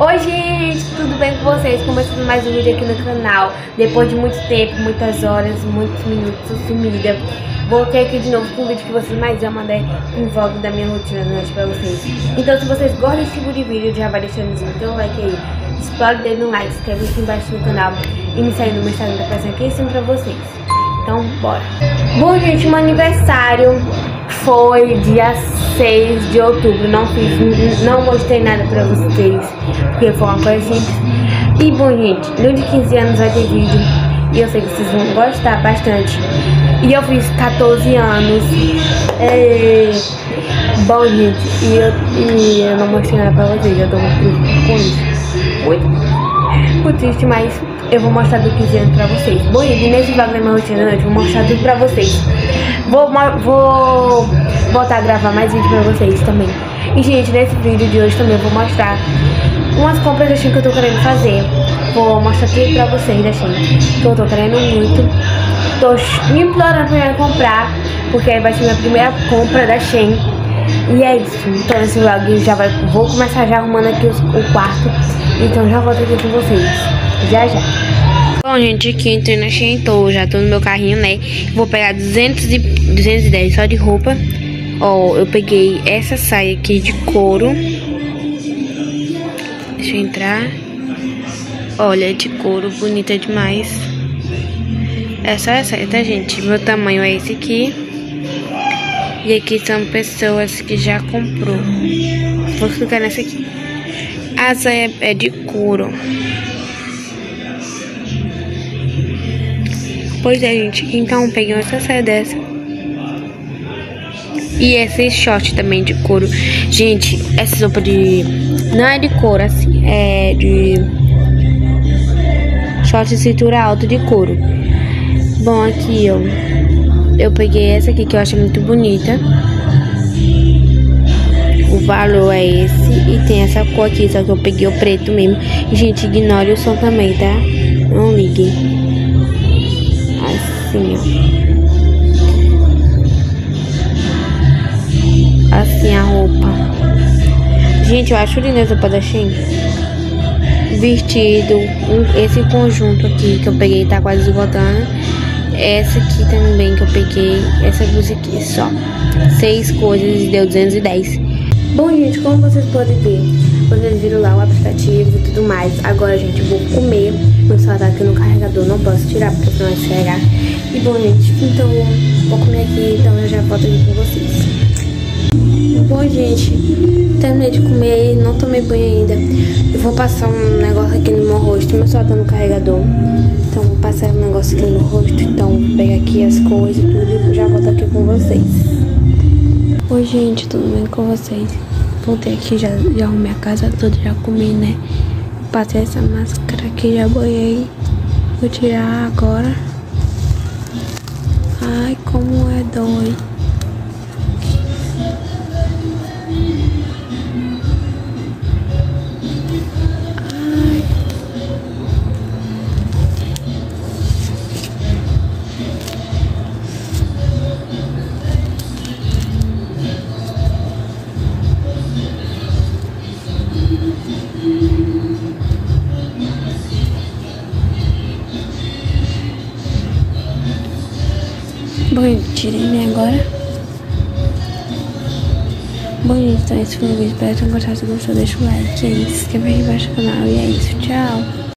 Oi gente, tudo bem com vocês? Começando mais um vídeo aqui no canal. Depois de muito tempo, muitas horas, muitos minutos sumida Voltei aqui de novo com um vídeo que vocês mais amam, né? Um vlog da minha rotina noite pra vocês. Então se vocês gostam desse tipo de vídeo, já vai deixando o seu like aí. Explode o dedo no like, inscreve aqui embaixo no canal E me segue no meu Instagram, tá aparecendo aqui em cima pra vocês. Então bora. Bom gente, meu aniversário foi dia 6 de outubro. Não fiz, não mostrei nada pra vocês, porque foi uma coisa simples. E bom, gente, no de 15 anos vai ter vídeo. E eu sei que vocês vão gostar bastante. E eu fiz 14 anos. É... Bom, gente, e eu, e eu não mostrei nada pra vocês. Eu tô muito triste com isso. Muito, muito triste, mas eu vou mostrar do 15 anos pra vocês. Bom, gente, nesse vlog da minha rotina, eu vou mostrar tudo pra vocês. Vou, vou voltar a gravar mais vídeo pra vocês também. E, gente, nesse vídeo de hoje também eu vou mostrar umas compras Shein que eu tô querendo fazer. Vou mostrar tudo pra vocês da Shein, que eu tô querendo muito. Tô me implorando pra comprar, porque vai ser minha primeira compra da Shein. E é isso, então esse vlog já vai, vou começar já arrumando aqui o, o quarto, então já volto aqui com vocês, já já. Bom, gente, aqui na Shein, tô, já tô no meu carrinho, né? Vou pegar 200 e, 210 só de roupa. Ó, eu peguei essa saia aqui de couro. Deixa eu entrar. Olha, é de couro, bonita demais. É só essa tá, gente? Meu tamanho é esse aqui. E aqui são pessoas que já comprou. Vou clicar nessa aqui. A saia é de couro. Pois é, gente. Então, peguei essa saia dessa. E esse short também de couro. Gente, essa roupa de... Não é de couro, assim. É de... Short de cintura alta de couro. Bom, aqui, ó. Eu peguei essa aqui que eu acho muito bonita. O valor é esse. E tem essa cor aqui, só que eu peguei o preto mesmo. Gente, ignore o som também, tá? Não ligue. Assim a roupa. Gente, eu acho linda essa roupa da Shein. Vestido, esse conjunto aqui que eu peguei tá quase esgotando. Essa aqui também que eu peguei, essa blusa aqui só. Seis coisas e deu 210. Bom, gente, como vocês podem ver, vocês viram lá o aplicativo e tudo mais. Agora, gente, eu vou comer. Meu celular tá aqui no carregador, não posso tirar porque senão vai esfregar. E bom, gente, então vou comer aqui, então eu já volto aqui com vocês. Bom, gente, terminei de comer e não tomei banho ainda. Eu vou passar um negócio aqui no meu rosto, meu celular tá no carregador. Então vou passar um negócio aqui no rosto. Então vou pegar aqui as coisas e tudo e já volto aqui com vocês. Oi, gente, tudo bem com vocês? Voltei aqui, já, já arrumei a casa toda, já comi, né? Passei essa máscara aqui, já banhei. Vou tirar agora. Ai, como é dói. Bom, tirei-me agora. Bom, gente, então esse foi o vídeo. Espero que tenham gostado. Se gostou, deixa o like. É isso. Se inscreve aí embaixo do canal. E é isso. Tchau.